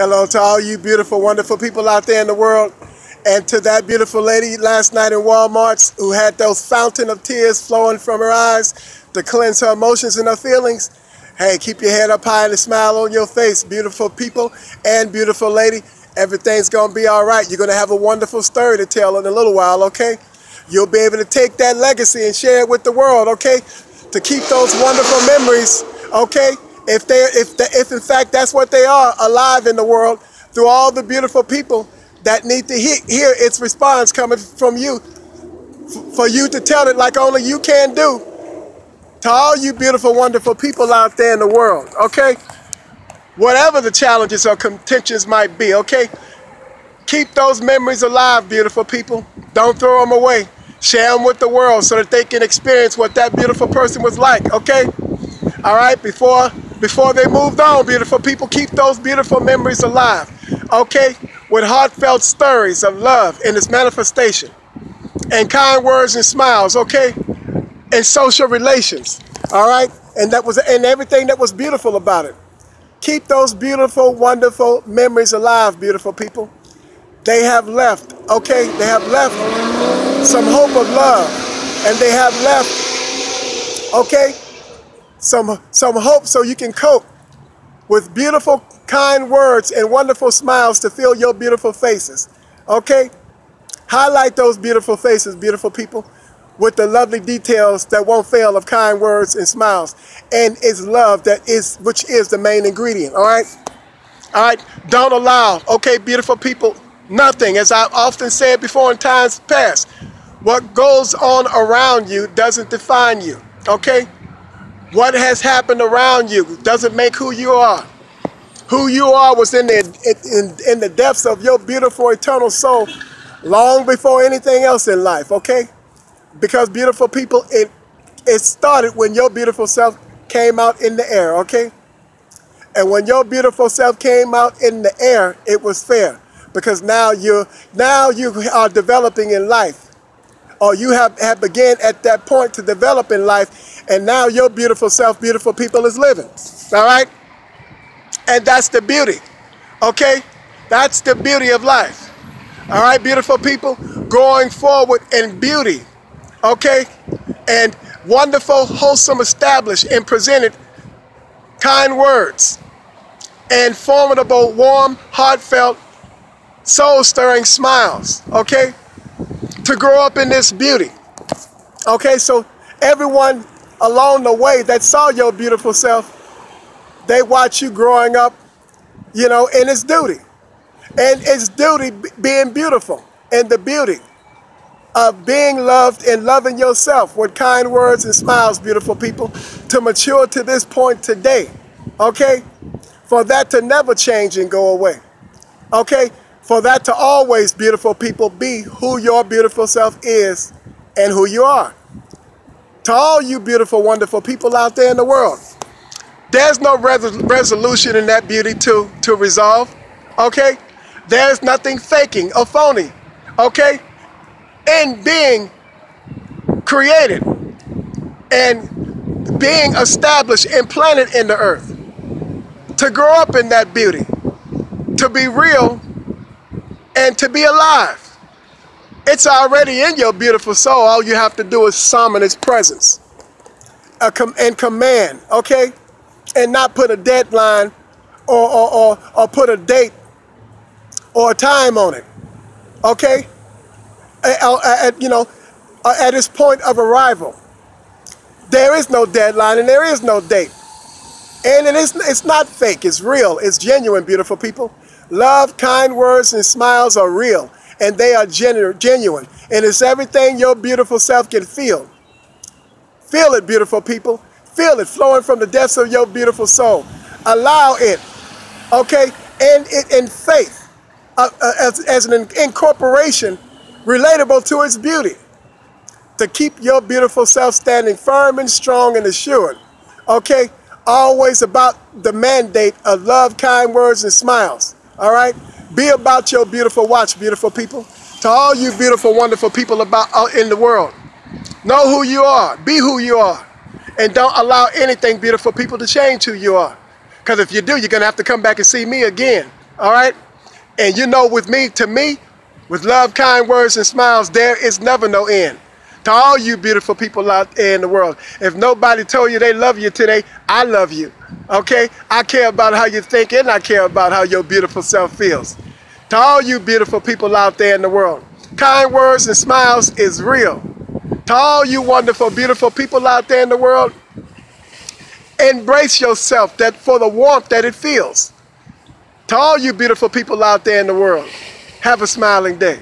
Hello to all you beautiful, wonderful people out there in the world. And to that beautiful lady last night in Walmart who had those fountain of tears flowing from her eyes to cleanse her emotions and her feelings. Hey, keep your head up high and a smile on your face, beautiful people and beautiful lady. Everything's going to be all right. You're going to have a wonderful story to tell in a little while, okay? You'll be able to take that legacy and share it with the world, okay? To keep those wonderful memories, okay? If they if the, if in fact that's what they are alive in the world through all the beautiful people that need to hear, hear its response coming from you for you to tell it like only you can do to all you beautiful wonderful people out there in the world okay? Whatever the challenges or contentions might be okay? Keep those memories alive beautiful people. Don't throw them away. Share them with the world so that they can experience what that beautiful person was like okay? All right before before they moved on, beautiful people. Keep those beautiful memories alive, okay? With heartfelt stories of love in its manifestation, and kind words and smiles, okay? And social relations, all right? And that was and everything that was beautiful about it. Keep those beautiful, wonderful memories alive, beautiful people. They have left, okay? They have left some hope of love, and they have left, okay? some, some hope so you can cope with beautiful, kind words and wonderful smiles to fill your beautiful faces. Okay? Highlight those beautiful faces, beautiful people, with the lovely details that won't fail of kind words and smiles. And it's love that is, which is the main ingredient. All right? All right? Don't allow, okay, beautiful people, nothing, as I've often said before in times past, what goes on around you doesn't define you. Okay? What has happened around you doesn't make who you are. Who you are was in the, in, in the depths of your beautiful eternal soul long before anything else in life, okay? Because beautiful people, it, it started when your beautiful self came out in the air, okay? And when your beautiful self came out in the air, it was fair because now you now you are developing in life or you have, have began at that point to develop in life, and now your beautiful self, beautiful people is living. All right? And that's the beauty. Okay? That's the beauty of life. All right, beautiful people? Going forward in beauty. Okay? And wonderful, wholesome, established, and presented kind words and formidable, warm, heartfelt, soul stirring smiles. Okay? To grow up in this beauty. Okay, so everyone along the way that saw your beautiful self, they watch you growing up, you know, in its duty. And its duty being beautiful and the beauty of being loved and loving yourself with kind words and smiles, beautiful people, to mature to this point today. Okay? For that to never change and go away. Okay? For that to always, beautiful people, be who your beautiful self is and who you are. To all you beautiful, wonderful people out there in the world, there's no res resolution in that beauty to, to resolve, okay? There's nothing faking or phony, okay? In being created and being established and planted in the earth. To grow up in that beauty, to be real and to be alive. It's already in your beautiful soul. All you have to do is summon its presence and command, okay? And not put a deadline or, or, or, or put a date or a time on it, okay? At, you know, at its point of arrival. There is no deadline and there is no date. And it is, it's not fake, it's real, it's genuine, beautiful people. Love, kind words, and smiles are real, and they are genu genuine. And it's everything your beautiful self can feel. Feel it, beautiful people. Feel it flowing from the depths of your beautiful soul. Allow it, okay? And it in faith, uh, uh, as, as an incorporation relatable to its beauty. To keep your beautiful self standing firm and strong and assured, okay? Always about the mandate of love, kind words, and smiles. All right? Be about your beautiful watch, beautiful people. To all you beautiful, wonderful people about out in the world. Know who you are. Be who you are. And don't allow anything, beautiful people, to change who you are. Because if you do, you're going to have to come back and see me again. All right? And you know, with me, to me, with love, kind words, and smiles, there is never no end. To all you beautiful people out there in the world, if nobody told you they love you today, I love you. Okay? I care about how you think and I care about how your beautiful self feels. To all you beautiful people out there in the world, kind words and smiles is real. To all you wonderful, beautiful people out there in the world, embrace yourself that for the warmth that it feels. To all you beautiful people out there in the world, have a smiling day.